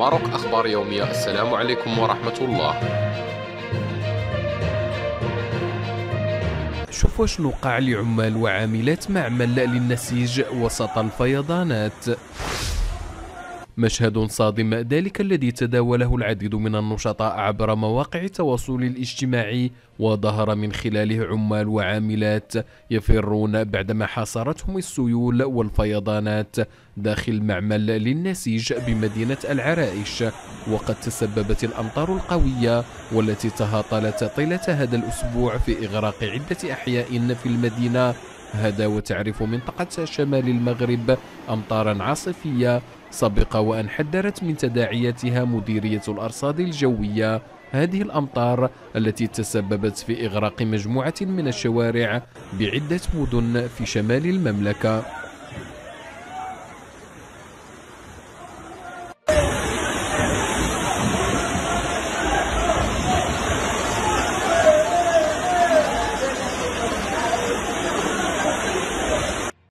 ماروك أخبار يومية. السلام عليكم ورحمة الله. شوفوا شنو وقع لعمال وعاملات معمل للنسيج وسط الفيضانات. مشهد صادم ذلك الذي تداوله العديد من النشطاء عبر مواقع التواصل الاجتماعي وظهر من خلاله عمال وعاملات يفرون بعدما حاصرتهم السيول والفيضانات داخل معمل للنسيج بمدينة العرائش. وقد تسببت الأمطار القوية والتي تهاطلت طيلة هذا الأسبوع في إغراق عدة أحياء في المدينة. هذا وتعرف منطقة شمال المغرب أمطارا عاصفية سبق وأن حذرت من تداعياتها مديرية الأرصاد الجوية. هذه الأمطار التي تسببت في إغراق مجموعة من الشوارع بعدة مدن في شمال المملكة.